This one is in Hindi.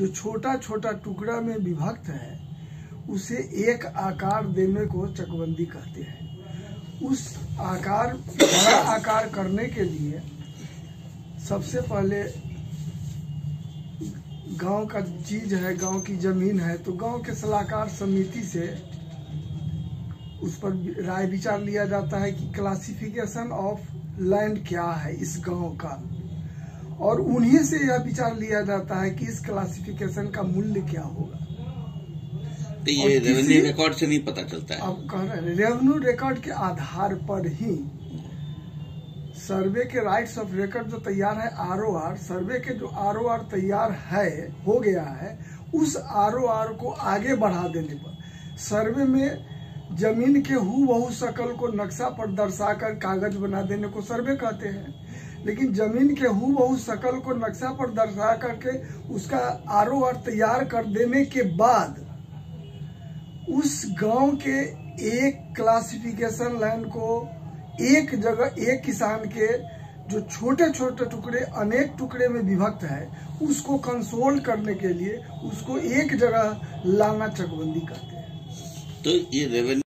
जो छोटा छोटा टुकड़ा में विभक्त है, उसे एक आकार देने को चकबंदी कहते हैं। उस आकार, बड़ा आकार करने के लिए सबसे पहले गाँव का चीज़ है, गाँव की ज़मीन है तो गाँव के सलाहकार समिति से उस पर राय विचार लिया जाता है कि क्लासिफिकेशन ऑफ़ लैंड क्या है इस गाँव का। और उन्हीं से यह विचार लिया जाता है कि इस क्लासिफिकेशन का मूल्य क्या होगा। तो ये रेवेन्यू रिकॉर्ड से नहीं पता चलता है। अब कह रहे हैं रेवेन्यू रिकॉर्ड के आधार पर ही सर्वे के राइट्स ऑफ़ रिकॉर्ड जो तैयार है आरओआर सर्वे के जो आरओआर तैयार है हो गया है उस आरओआर को आगे बढ़ा देने पर सर्वे में ज़मीन के हु बहु शकल को नक्शा पर दर्शाकर कागज़ बना देने को सर्वे कहते हैं। लेकिन ज़मीन के हु बहु शकल को नक्शा पर दर्शा करके उसका आर तैयार कर देने के बाद उस गाँव के एक क्लासिफिकेशन लाइन को एक जगह, एक किसान के जो छोटे छोटे टुकड़े, अनेक टुकड़े में विभक्त है, उसको कंसोल करने के लिए उसको एक जगह लाना चकबंदी करते हैं। तो ये रेवेन्यू